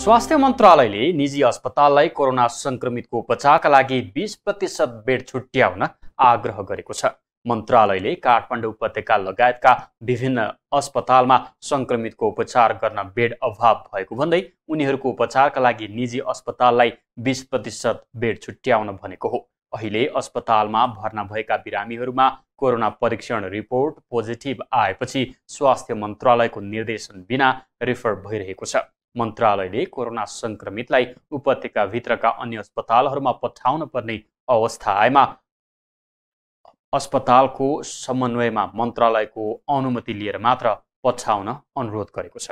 स्वास्थ्य मन्त्रालयले निजी अस्पताललाई कोरोना सङ्क्रमितको उपचारका लागि बिस प्रतिशत बेड छुट्याउन आग्रह गरेको छ। मन्त्रालयले काठमाडौँ उपत्यका लगायतका विभिन्न अस्पतालमा सङ्क्रमितको उपचार गर्न बेड अभाव भएको भन्दै उनीहरूको उपचारका लागि निजी अस्पताललाई बिस प्रतिशत बेड छुट्याउन भनेको हो। अहिले अस्पतालमा भर्ना भएका बिरामीहरूमा कोरोना परीक्षण रिपोर्ट पोजिटिभ आएपछि स्वास्थ्य मन्त्रालयको निर्देशन बिना रेफर भइरहेको छ। मन्त्रालयले कोरोना सङ्क्रमितलाई उपत्यकाभित्रका अन्य अस्पतालहरूमा पठाउन पर्ने अवस्था आएमा अस्पतालको समन्वयमा मन्त्रालयको अनुमति लिएर मात्र पठाउन अनुरोध गरेको छ।